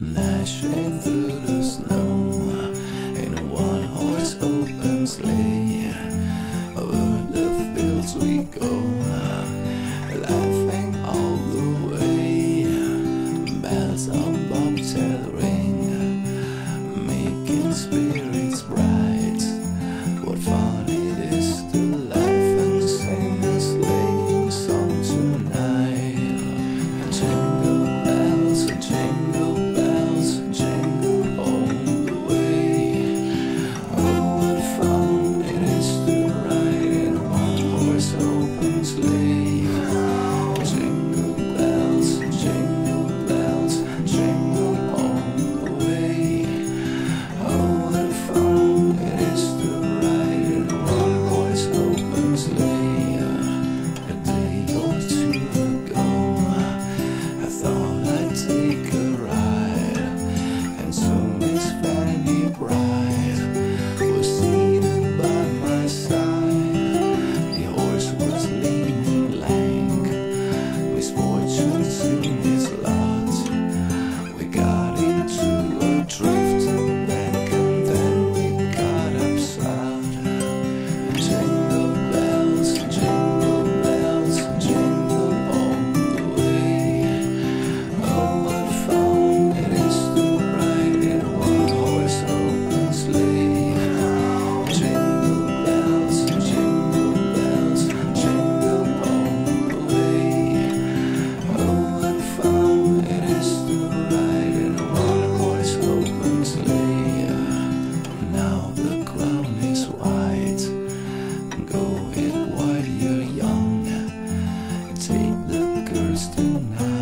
Dashing through the snow in a one horse open sleigh. Over the fields we go, laughing all the way. Bells are dance tonight.